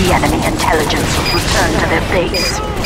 The enemy intelligence will return to their base.